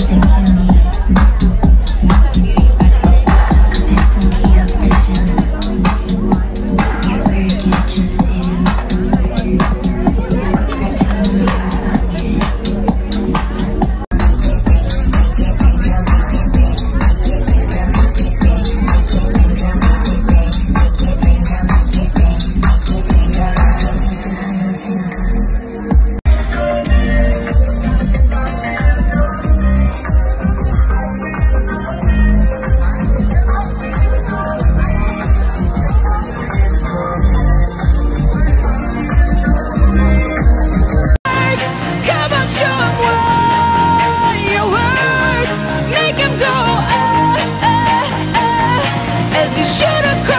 nothing can be. existir a